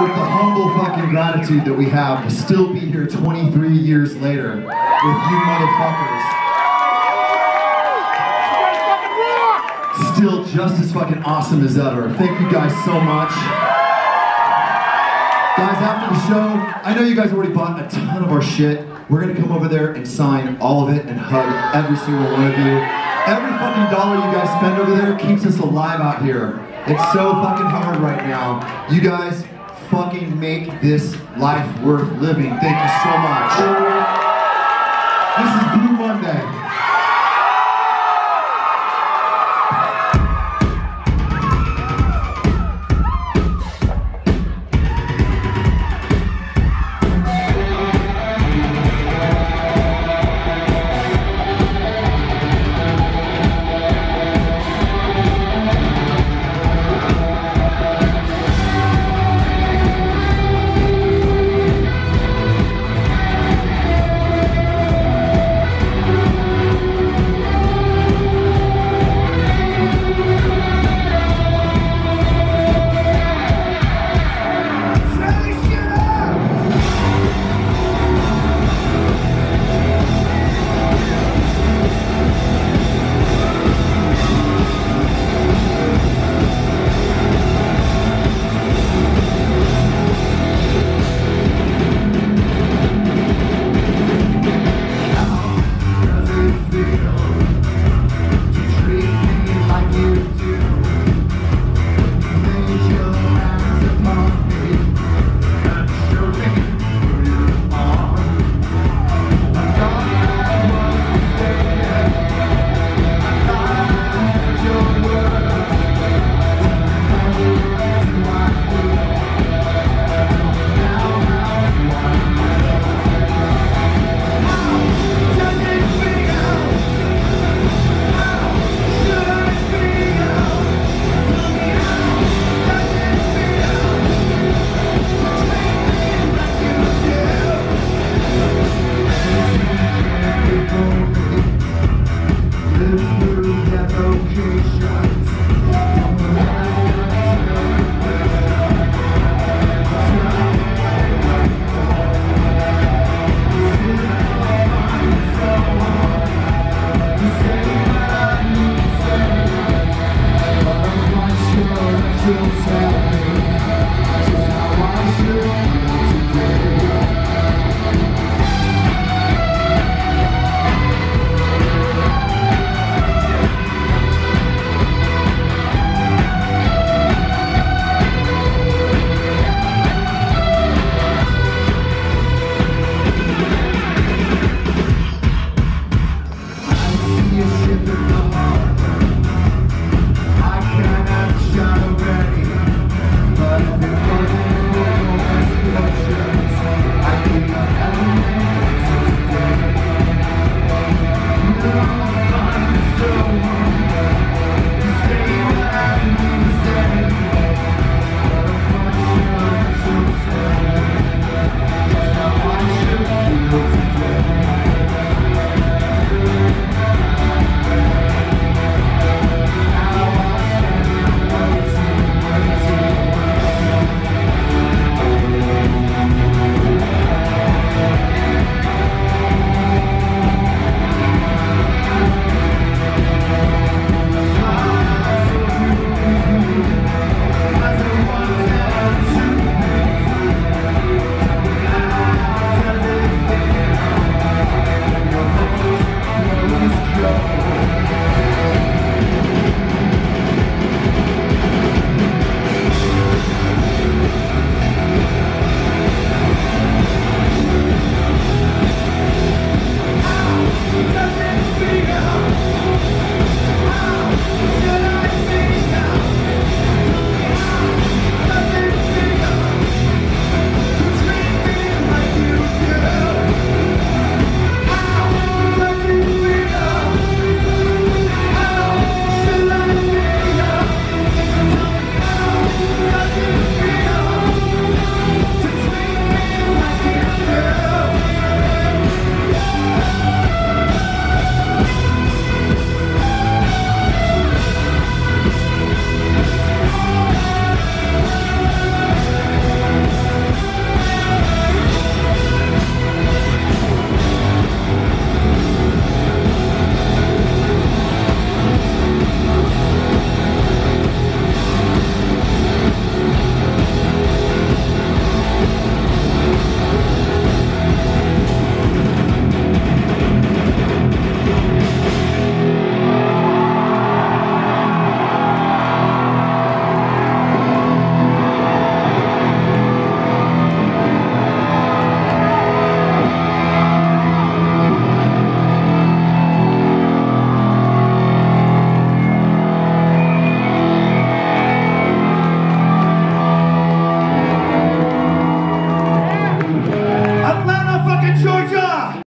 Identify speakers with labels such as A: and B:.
A: with the humble fucking gratitude that we have to still be here 23 years later with you motherfuckers. Still just as fucking awesome as ever. Thank you guys so much. Guys, after the show, I know you guys already bought a ton of our shit. We're gonna come over there and sign all of it and hug every single one of you. Every fucking dollar you guys spend over there keeps us alive out here. It's so fucking hard right now. You guys fucking make this life worth living. Thank you so much. This is Blue Monday.